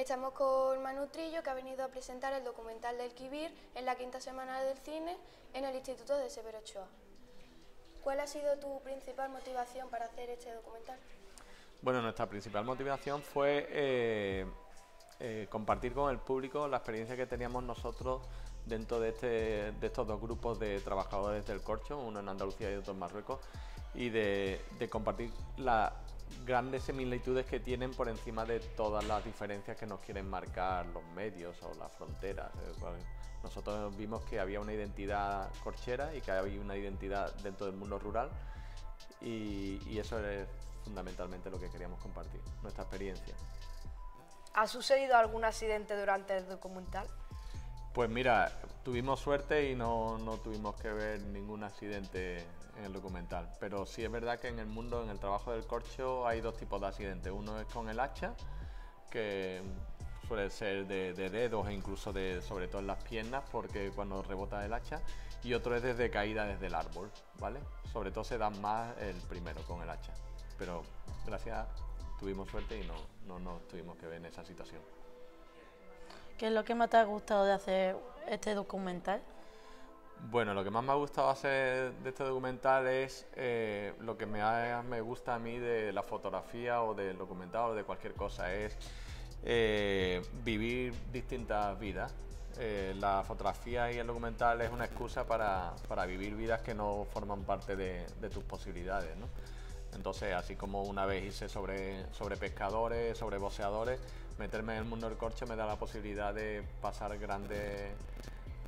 Estamos con Manu Trillo, que ha venido a presentar el documental del Kibir en la quinta semana del cine en el Instituto de Severo Ochoa. ¿Cuál ha sido tu principal motivación para hacer este documental? Bueno, nuestra principal motivación fue eh, eh, compartir con el público la experiencia que teníamos nosotros dentro de, este, de estos dos grupos de trabajadores del corcho, uno en Andalucía y otro en Marruecos, y de, compartir las grandes similitudes que tienen por encima de todas las diferencias que nos quieren marcar los medios o las fronteras. Eh, nosotros vimos que había una identidad corchera y que había una identidad dentro del mundo rural y, y eso es fundamentalmente lo que queríamos compartir, nuestra experiencia. ¿Ha sucedido algún accidente durante el documental? Pues mira, tuvimos suerte y no, no, tuvimos que ver ningún accidente en el documental. Pero sí es verdad que en el mundo, en el trabajo del corcho, hay dos tipos de accidentes. Uno es con el hacha, que suele ser de, de dedos e incluso de, sobre todo en las piernas, porque cuando rebota el hacha. Y otro es desde caída desde el árbol, ¿vale? Sobre todo se da más el primero con el hacha. Pero gracias, tuvimos suerte y no, no nos tuvimos que ver en esa situación. ¿Qué es lo que más te ha gustado de hacer este documental? Bueno, lo que más me ha gustado hacer de este documental es eh, lo que me, me, gusta a mí de la fotografía o del documental o de cualquier cosa, es eh, vivir distintas vidas. Eh, la fotografía y el documental es una excusa para, para vivir vidas que no forman parte de, de tus posibilidades. ¿no? Entonces, así como una vez hice sobre, sobre pescadores, sobre boceadores, meterme en el mundo del corcho me da la posibilidad de pasar grandes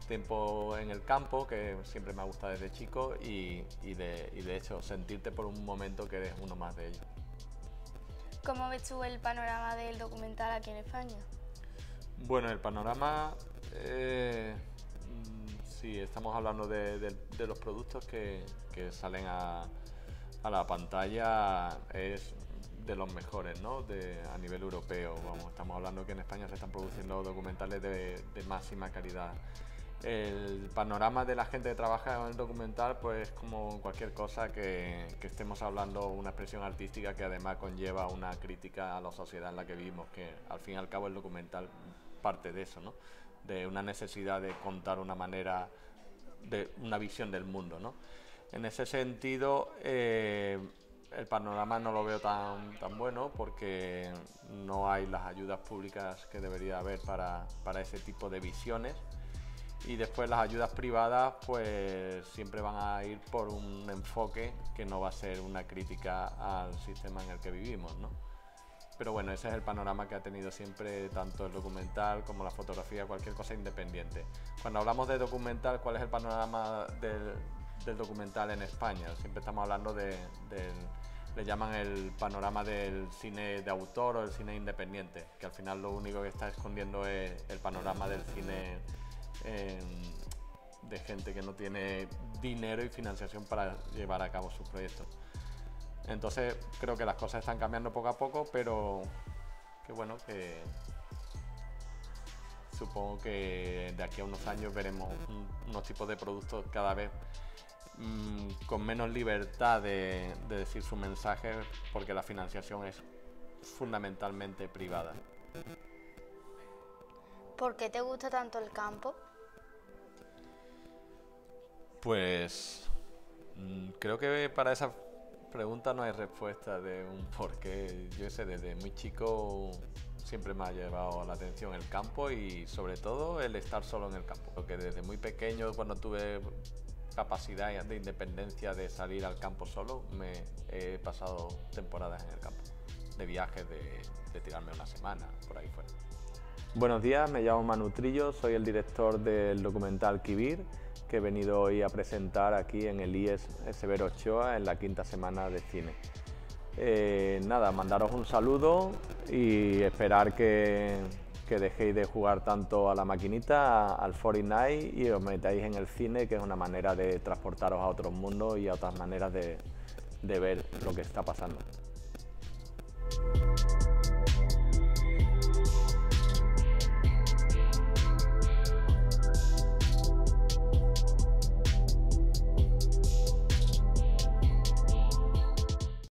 tiempo en el campo, que siempre me ha gustado desde chico, y, y, de, y, de, hecho sentirte por un momento que eres uno más de ellos. ¿Cómo ves tú el panorama del documental aquí en España? Bueno, el panorama, eh, sí, estamos hablando de, de, de los productos que, que salen a, a la pantalla es de los mejores ¿no? de, a nivel europeo. Vamos, estamos hablando que en España se están produciendo documentales de, de, máxima calidad. El panorama de la gente que trabaja en el documental, pues como cualquier cosa que, que, estemos hablando, una expresión artística que además conlleva una crítica a la sociedad en la que vivimos, que al fin y al cabo el documental parte de eso, ¿no? de una necesidad de contar una manera, de una visión del mundo. ¿no? En ese sentido, eh, el panorama no lo veo tan, tan bueno porque no hay las ayudas públicas que debería haber para, para ese tipo de visiones y después las ayudas privadas pues siempre van a ir por un enfoque que no va a ser una crítica al sistema en el que vivimos, ¿no? Pero bueno, ese es el panorama que ha tenido siempre tanto el documental como la fotografía, cualquier cosa independiente. Cuando hablamos de documental, ¿cuál es el panorama del, del documental en España? Siempre estamos hablando de, le llaman el panorama del cine de autor o el cine independiente, que al final lo único que está escondiendo es el panorama del cine eh, de gente que no tiene dinero y financiación para llevar a cabo sus proyectos. Entonces creo que las cosas están cambiando poco a poco, pero que bueno, que supongo que de aquí a unos años veremos un, unos tipos de productos cada vez mmm, con menos libertad de, de, decir su mensaje porque la financiación es fundamentalmente privada. ¿Por qué te gusta tanto el campo? Pues mmm, creo que para esa pregunta no hay respuesta de un por qué. Yo sé, desde muy chico siempre me ha llevado la atención el campo y sobre todo el estar solo en el campo. Porque desde muy pequeño, cuando tuve capacidad de independencia de salir al campo solo, me he pasado temporadas en el campo, de viajes, de, tirarme una semana, por ahí fuera. Buenos días, me llamo Manu Trillo, soy el director del documental Kibir, que he venido hoy a presentar aquí en el IES Severo Ochoa en la quinta semana de cine. Eh, nada, mandaros un saludo y esperar que, que dejéis de jugar tanto a la maquinita, al Fortnite y os metáis en el cine, que es una manera de transportaros a otros mundos y a otras maneras de, de ver lo que está pasando.